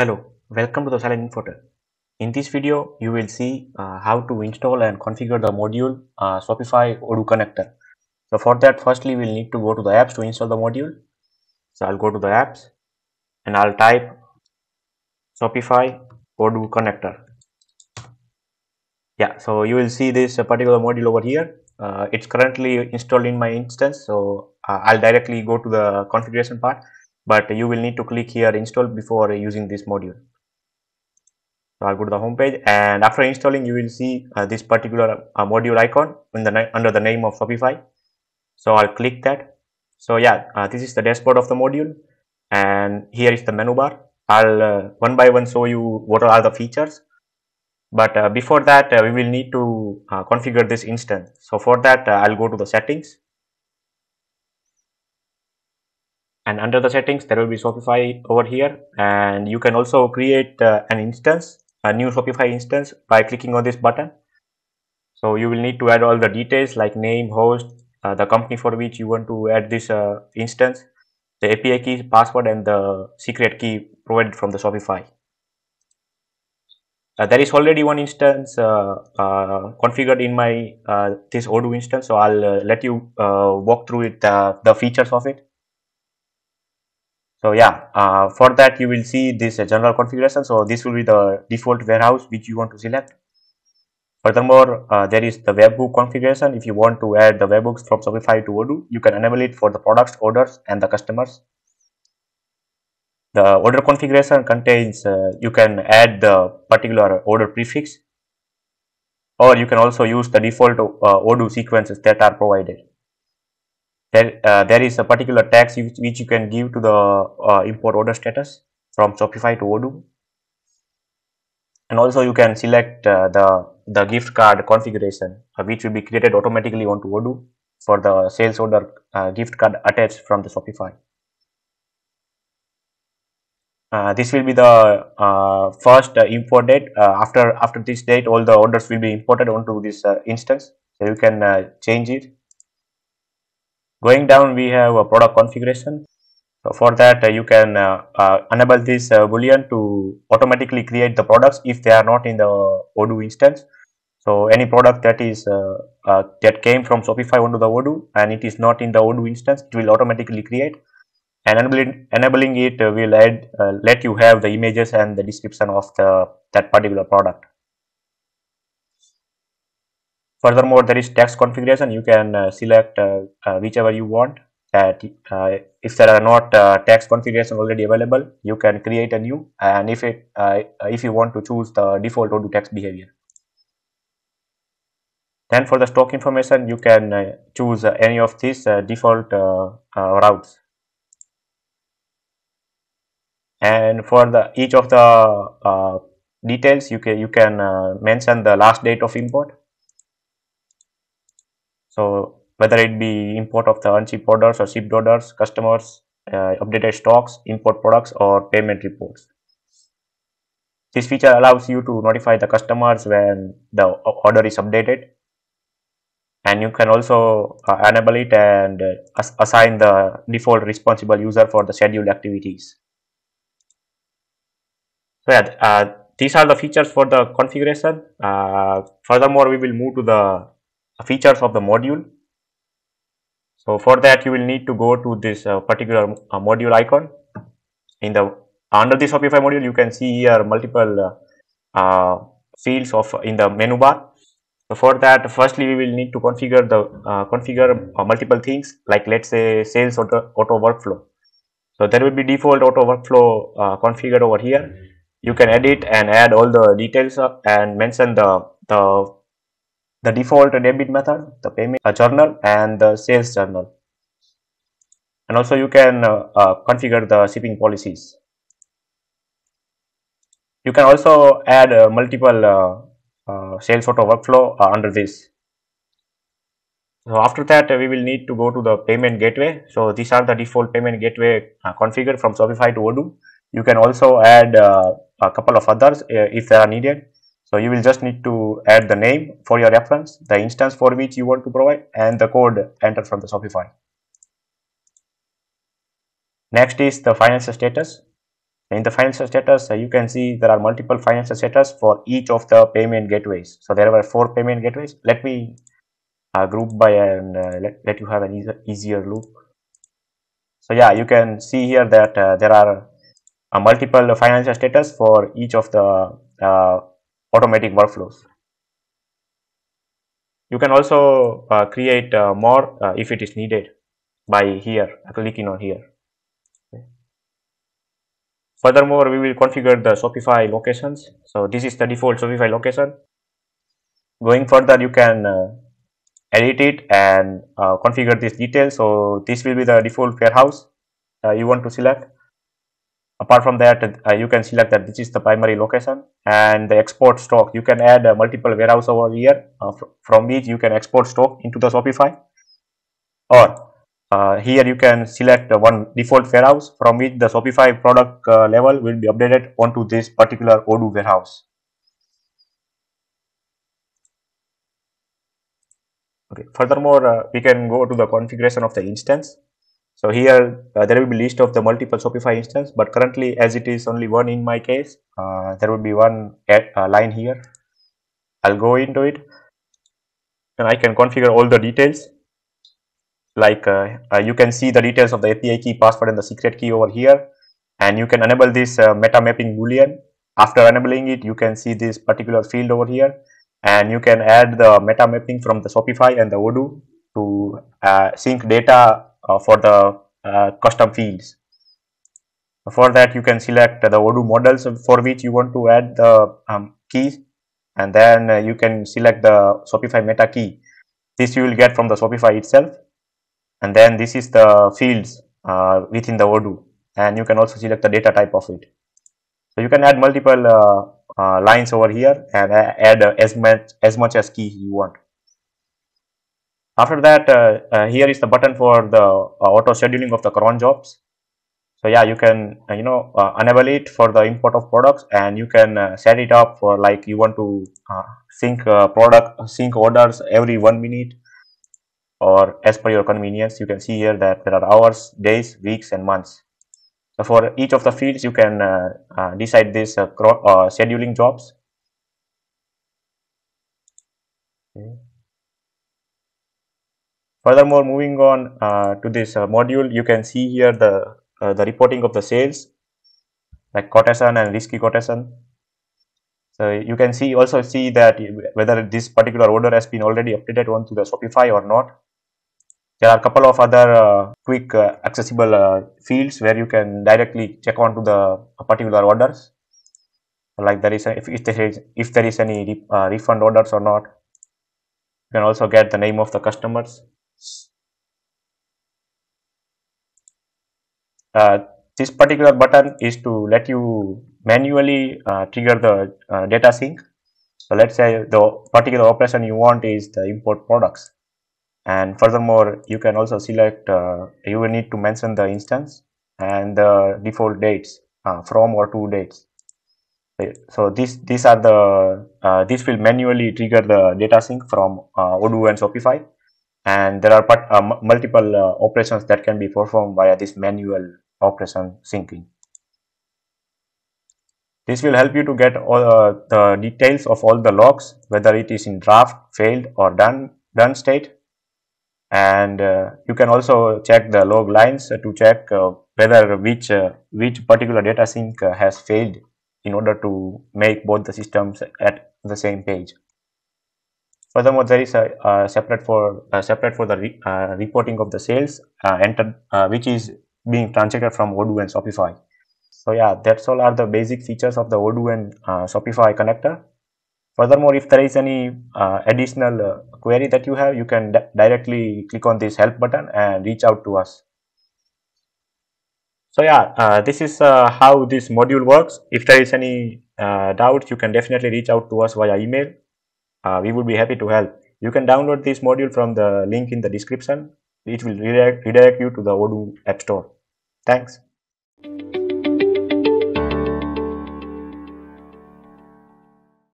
Hello, welcome to the Silent Infotech. In this video, you will see uh, how to install and configure the module uh, Shopify Odoo connector. So for that, firstly, we'll need to go to the apps to install the module. So I'll go to the apps and I'll type Shopify Odoo connector. Yeah, so you will see this particular module over here. Uh, it's currently installed in my instance, so uh, I'll directly go to the configuration part but you will need to click here install before using this module. So i'll go to the home page and after installing you will see uh, this particular uh, module icon the under the name of shopify. So i'll click that. So yeah uh, this is the dashboard of the module and here is the menu bar. I'll uh, one by one show you what are the features. But uh, before that uh, we will need to configure this instance. So for that i'll go to the settings and under the settings there will be Shopify over here. And you can also create uh, an instance a new Shopify instance by clicking on this button. So you will need to add all the details like name host uh, the company for which you want to add this uh, instance the API key password and the secret key provided from the Shopify. Uh, there is already one instance uh, uh, configured in my this Odoo instance. So I'll let you walk through it the features of it so yeah, uh, for that you will see this uh, general configuration. So this will be the default warehouse which you want to select. Furthermore, uh, there is the webhook configuration. If you want to add the webhooks from Shopify to Odoo, you can enable it for the products, orders, and the customers. The order configuration contains, uh, you can add the particular order prefix or you can also use the default uh, Odoo sequences that are provided there uh, there is a particular tags which, which you can give to the uh, import order status from Shopify to Odoo and also you can select uh, the the gift card configuration uh, which will be created automatically onto Odoo for the sales order uh, gift card attached from the Shopify. Uh, this will be the first import date. after after this date, all the orders will be imported onto this instance. So you can change it Going down, we have a product configuration. So for that, uh, you can uh, uh, enable this uh, boolean to automatically create the products if they are not in the Odoo instance. So any product that is uh, uh, that came from Shopify onto the Odoo and it is not in the Odoo instance, it will automatically create. And enabling enabling it will add let you have the images and the description of the that particular product. Furthermore, there is text configuration. You can uh, select uh, uh, whichever you want. That if there are not text configuration already available, you can create a new. And if it if you want to choose the default Odoo text behavior. Then for the stock information, you can uh, choose uh, any of these uh, default routes. And for the each of the details, you can you can mention the last date of import so whether it be import of the unshipped orders or shipped orders, customers, uh, updated stocks, import products or payment reports. This feature allows you to notify the customers when the order is updated and you can also uh, enable it and uh, assign the default responsible user for the scheduled activities. So yeah, uh, these are the features for the configuration. Uh, furthermore, we will move to the features of the module. So for that you will need to go to this uh, particular uh, module icon. In the under the Shopify module you can see here multiple uh, uh fields of in the menu bar. So for that firstly we will need to configure the uh, configure uh, multiple things like let's say sales auto, auto workflow. So there will be default auto workflow configured over here. You can edit and add all the details and mention the the the default debit method, the payment journal and the sales journal. And also you can uh, uh, configure the shipping policies. You can also add uh, multiple uh, uh, sales auto workflow uh, under this. So after that we will need to go to the payment gateway. So these are the default payment gateway configured from Shopify to Odoo. You can also add a couple of others if they are needed. So you will just need to add the name for your reference, the instance for which you want to provide and the code entered from the Shopify. Next is the financial status. In the financial status, uh, you can see there are multiple financial status for each of the payment gateways. So there were four payment gateways. Let me uh, group by and uh, let, let you have an easier, easier look. So yeah, you can see here that uh, there are uh, multiple financial status for each of the uh, automatic workflows. You can also uh, create uh, more uh, if it is needed by here, clicking on here. Okay. Furthermore, we will configure the Shopify locations. So this is the default Shopify location. Going further, you can uh, edit it and uh, configure these details. So this will be the default warehouse uh, you want to select apart from that uh, you can select that this is the primary location and the export stock. You can add uh, multiple warehouse over here. Uh, fr from which you can export stock into the shopify. Or uh, here you can select one default warehouse. From which the shopify product uh, level will be updated onto this particular odoo warehouse. Okay furthermore uh, we can go to the configuration of the instance so here uh, there will be list of the multiple Shopify instance, but currently as it is only one in my case, uh, there will be one at, uh, line here. I'll go into it and I can configure all the details. Like uh, uh, you can see the details of the API key, password and the secret key over here. And you can enable this uh, meta mapping boolean. After enabling it, you can see this particular field over here. And you can add the meta mapping from the Shopify and the Odoo to sync data for the uh, custom fields. For that, you can select the Odoo models for which you want to add the um, keys and then uh, you can select the Shopify meta key. This you will get from the Shopify itself and then this is the fields uh, within the Odoo and you can also select the data type of it. So you can add multiple uh, uh, lines over here and add as much as much as key you want. After that, uh, uh, here is the button for the uh, auto scheduling of the cron jobs. So yeah, you can you know enable it for the import of products, and you can set it up for like you want to sync product sync orders every one minute or as per your convenience you can see here that there are hours days weeks and months so for each of the fields you can uh, uh, decide this uh, scheduling jobs okay. Furthermore, moving on uh, to this uh, module, you can see here the uh, the reporting of the sales, like quotation and risky quotation. So you can see also see that whether this particular order has been already updated onto the Shopify or not. There are a couple of other uh, quick uh, accessible uh, fields where you can directly check onto the particular orders. Like there is a, if, if there is if there is any re, refund orders or not. You can also get the name of the customers uh, this particular button is to let you manually uh, trigger the uh, data sync. So let's say the particular operation you want is the import products. And furthermore, you can also select, uh, you will need to mention the instance and the default dates uh, from or to dates. So this, these are the, uh, this will manually trigger the data sync from Odoo and Shopify and there are part, uh, multiple uh, operations that can be performed via this manual operation syncing. This will help you to get all uh, the details of all the logs, whether it is in draft, failed or done, done state. And uh, you can also check the log lines to check uh, whether which, uh, which particular data sync has failed in order to make both the systems at the same page. Furthermore, there is a, separate for separate for the re, uh, reporting of the sales uh, entered, uh, which is being transacted from Odoo and Shopify. So yeah, that's all are the basic features of the Odoo and uh, Shopify connector. Furthermore, if there is any additional query that you have, you can directly click on this help button and reach out to us. So yeah, this is how this module works. If there is any doubts, you can definitely reach out to us via email uh, we would be happy to help. You can download this module from the link in the description. It will redirect, redirect you to the Odoo App Store. Thanks.